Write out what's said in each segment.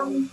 down.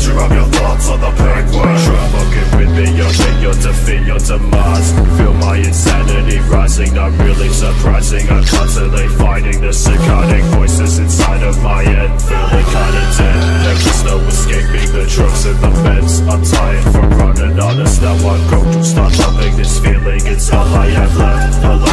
Measure up your thoughts on the penguin Try fucking with me, you're shit, you're defeat, your demise Feel my insanity rising, not really surprising. I'm constantly fighting the psychotic voices inside of my head. Feeling kinda dead, there is no escaping the trucks in the beds I'm tired from running honest, now I'm going to stop loving this feeling It's all I have left, Hello